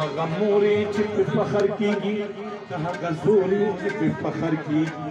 هغه مورې چې په فخر کېږي د هغه زورې چې په فخر کېږي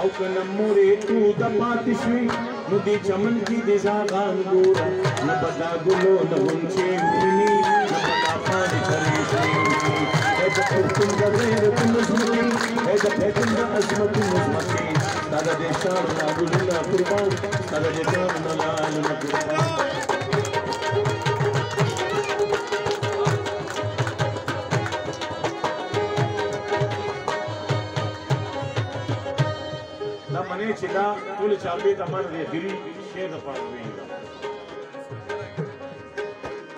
او که نه مورې اوده پاتې شوې نو دې چمن کې دې ځاغان ګوره نه به دا ګلو نه غونچې وویني نه به دا پاڼې پرې شنې وویني ای د پښتون د غیرتونو ځمکې ای د پښتون د عظمتونو ځمکې ستا د دې شاړو نه ګلونه قربان ستا د دې ګانو نه لالونه قربان دا منې چې دا ټول چاپې ته مر دې خري شی د پاره وی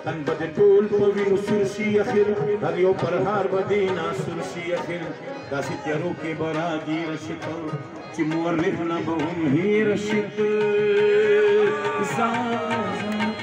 تن بد ټول په وینو سرشي اخر هر یو پر هار بدی نا سرشي اخر داسې تیرو کې برا دی رشت چې مورخ نه به هم هیر شت زان